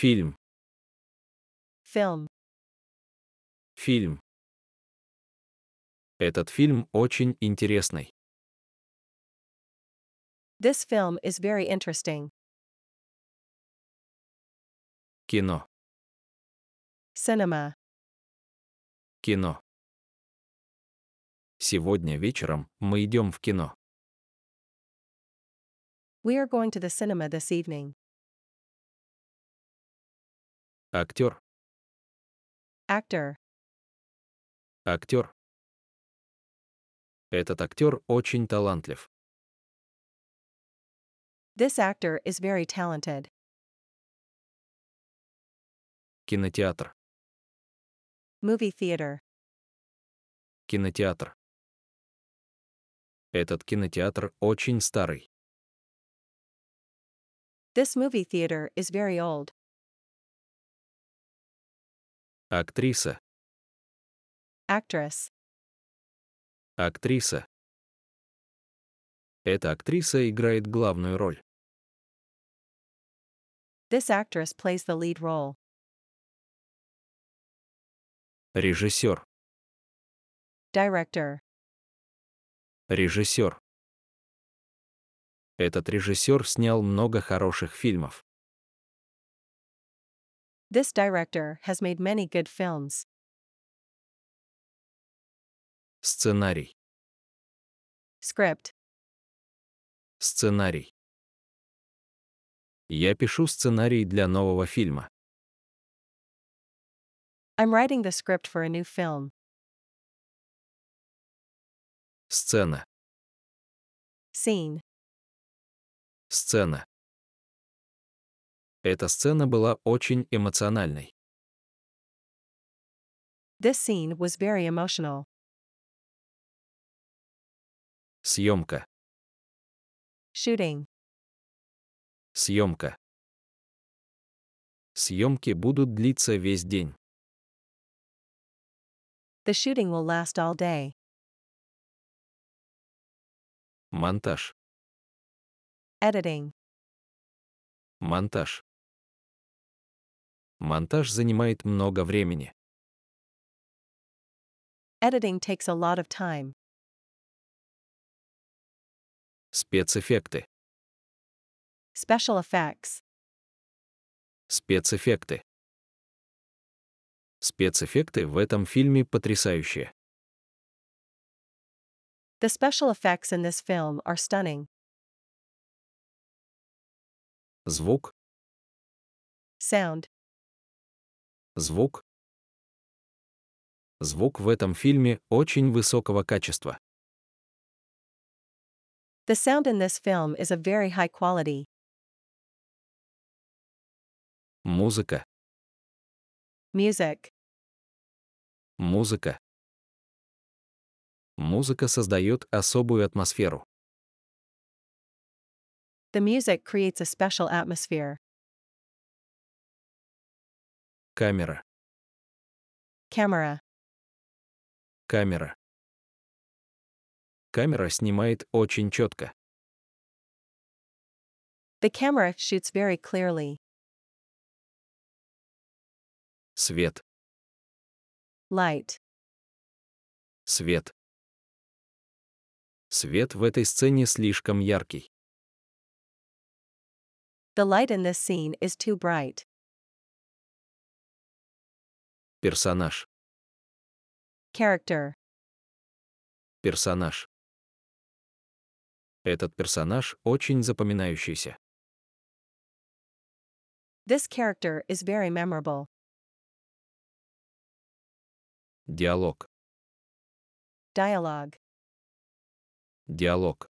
Фильм. film. Фильм. Этот фильм очень интересный. This film is very interesting. Кино. Cinema. Кино. Сегодня вечером мы идем в кино. We are going to the cinema this evening. Актер. Actor. Актер. Этот актер очень талантлив. This actor is very talented. Кинотеатр. Movie theater. Кинотеатр. Этот кинотеатр очень старый. This movie theater is very old. Актриса. Actress. Актриса. Эта актриса играет главную роль. This actress plays the lead role. Режиссер. Director. Режиссер. Этот режиссер снял много хороших фильмов. This director has made many good films. Сценарий. Script. Сценарий. Я пишу сценарий для нового фильма. I'm writing the script for a new film. Сцена. Scene. Сцена. Эта сцена была очень эмоциональной. This scene was very emotional. Съемка. Shooting. Съемка. Съемки будут длиться весь день. The shooting will last all day. Монтаж. Editing. Монтаж. Монтаж занимает много времени. Editing takes a lot of time. Спецэффекты. Special effects. Спецэффекты. Спецэффекты в этом фильме потрясающие. The special effects in this film are stunning. Звук. Sound. Звук. Звук в этом фильме очень высокого качества. The sound in this film is of very high quality. Музыка. Music. Музыка. Музыка создает особую атмосферу. The music creates a special atmosphere. Камера. Camera. Камера. Камера снимает очень четко. The camera shoots very clearly. Свет. Light. Свет. Свет в этой сцене слишком яркий. The light in this scene is too bright. Персонаж. Character. Персонаж. Этот персонаж очень запоминающийся. This character is very memorable. Диалог. Dialogue. Диалог.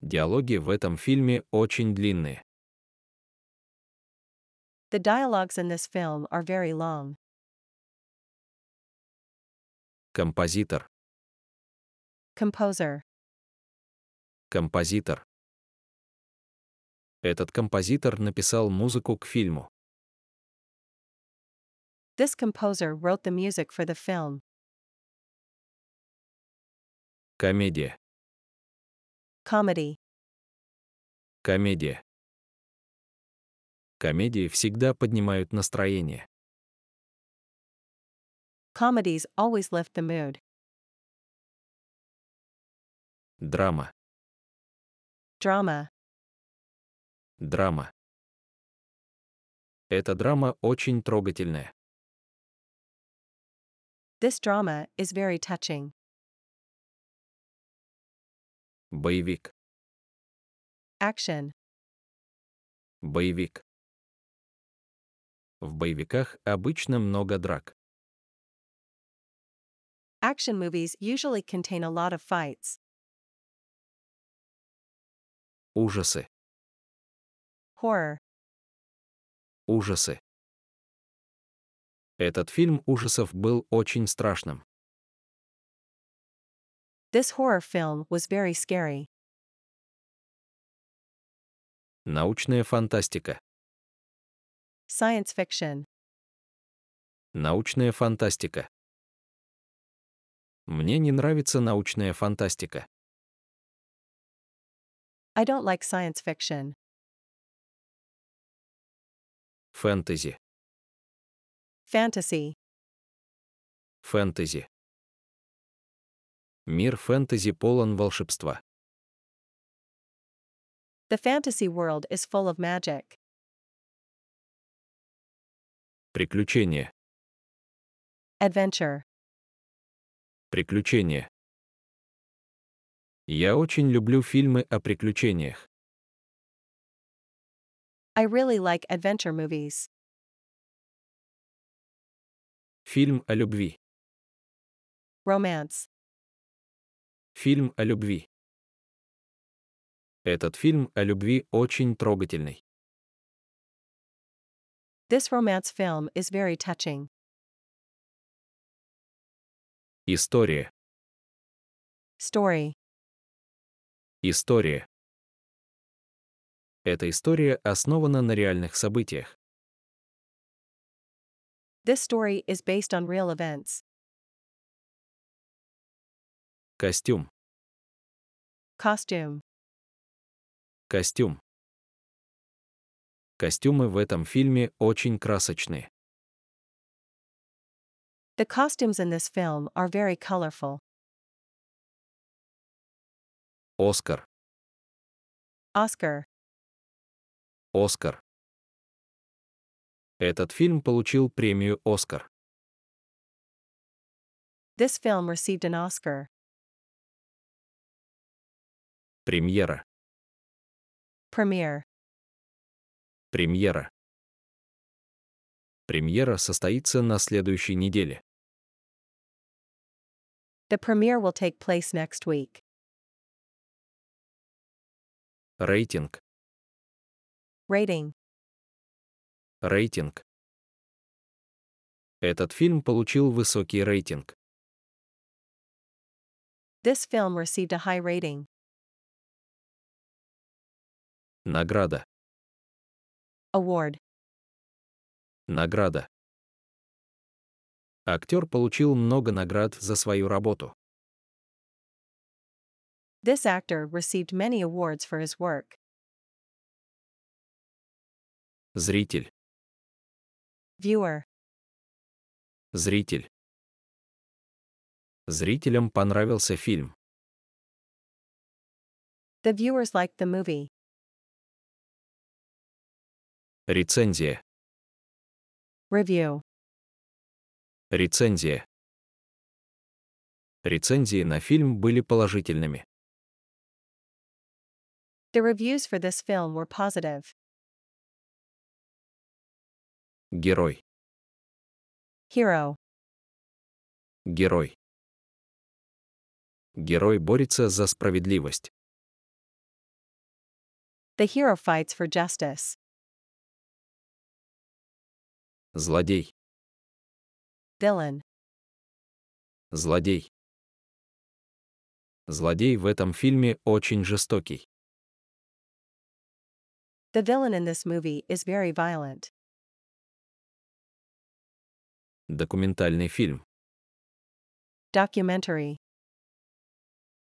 Диалоги в этом фильме очень длинные. The dialogues in this film are very long. Композитор. Composer. Композитор. Этот композитор написал музыку к фильму. This composer wrote the music for the film. Комедия. Comedy. Комедия. Комедии всегда поднимают настроение. Comedies always lift the mood. Драма. Drama. Драма. Эта драма очень трогательная. This drama is very touching. Боевик. Action. Боевик. В боевиках обычно много драк. Action movies usually contain a lot of fights. Ужасы. Horror. Ужасы. Этот фильм ужасов был очень страшным. This horror film was very scary. Научная фантастика. Science fiction. Научная фантастика. Мне не нравится научная фантастика. I don't like science fiction. Фэнтези. Fantasy. Фэнтези. Мир фэнтези полон волшебства. The fantasy world is full of magic. Приключения. Adventure. Приключения. Я очень люблю фильмы о приключениях. I really like adventure movies. Фильм о любви. Romance. Фильм о любви. Этот фильм о любви очень трогательный. This romance film is very touching. История. Story. История. Эта история основана на реальных событиях. This story is based on real events. Костюм. Costume. Костюм. Костюмы в этом фильме очень красочные. The costumes in this film are very colorful. Оскар. Oscar. Оскар. Этот фильм получил премию «Оскар». This film received an Oscar. Премьера. Premiere. Премьера. Премьера состоится на следующей неделе. The premiere will take place next week. Рейтинг. Rating. Рейтинг. Этот фильм получил высокий рейтинг. This film received a high rating. Награда. Award. Награда. Актер получил много наград за свою работу. This actor received many awards for his work. Зритель. Viewer. Зритель. Зрителям понравился фильм. The viewers liked the movie. Рецензия. Review. Рецензия. Рецензии на фильм были положительными. The reviews for this film were positive. Герой. Hero. Герой. Герой борется за справедливость. The hero fights for justice. Злодей. Villain. Злодей. Злодей в этом фильме очень жестокий. The villain in this movie is very violent. Документальный фильм. Documentary.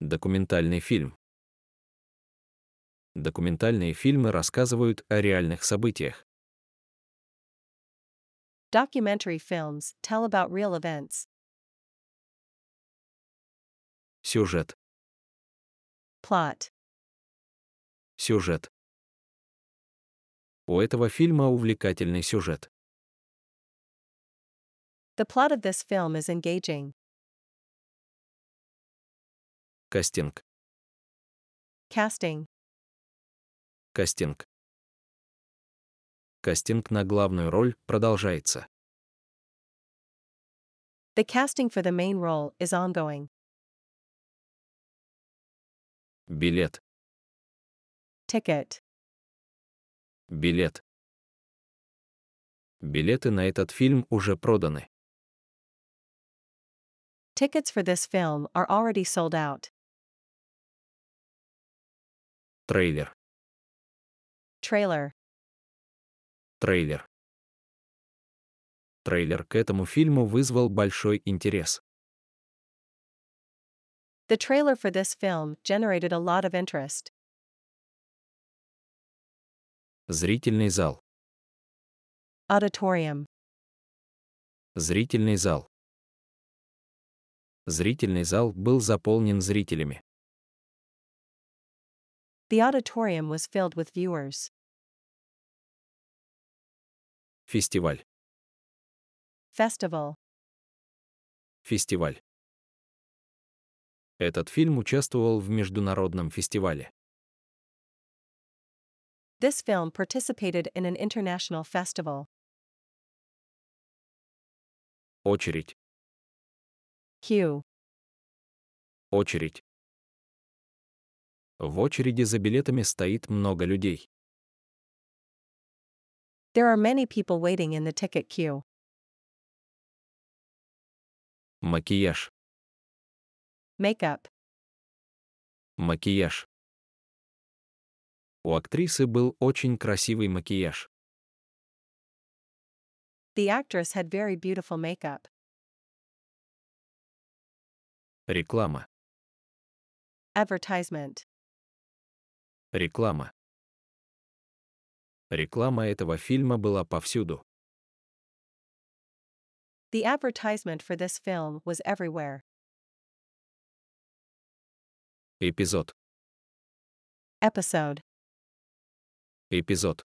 Документальный фильм. Документальные фильмы рассказывают о реальных событиях. Documentary films tell about real events. Сюжет. Plot. Сюжет. У этого фильма увлекательный сюжет. The plot of this film is engaging. Кастинг. Casting. Кастинг. Кастинг на главную роль продолжается. The casting for the main role is ongoing. Билет. Ticket. Билет. Билеты на этот фильм уже проданы. Tickets for this film are already sold out. Трейлер. Trailer. Трейлер. Трейлер к этому фильму вызвал большой интерес. The trailer for this film generated a lot of interest. Зрительный зал. Auditorium. Зрительный зал. Зрительный зал был заполнен зрителями. The auditorium was filled with viewers. Фестиваль. Festival. Фестиваль. Этот фильм участвовал в международном фестивале. This film participated in an international festival. Очередь. Queue. Очередь. В очереди за билетами стоит много людей. There are many people waiting in the ticket queue. Макияж. Makeup. Макияж. У актрисы был очень красивый макияж. The actress had very beautiful makeup. Реклама. Advertisement. Реклама. Реклама этого фильма была повсюду. The advertisement for this film was everywhere. Эпизод. Episode. Эпизод.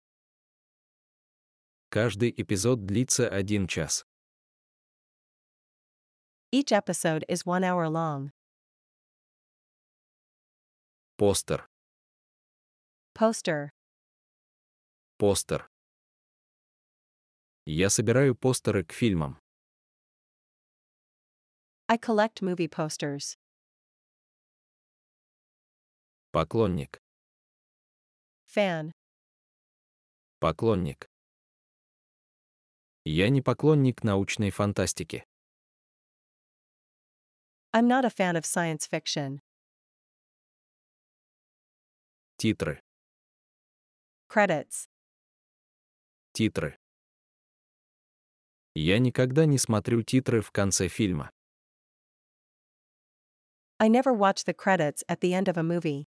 Каждый эпизод длится один час. Each episode is one hour long. Постер. Poster. Постер. Я собираю постеры к фильмам. I collect movie posters. Поклонник. Fan. Поклонник. Я не поклонник научной фантастики. I'm not a fan of science fiction. Титры. Credits. Титры. Я никогда не смотрю титры в конце фильма. I never watch the credits at the end of a movie.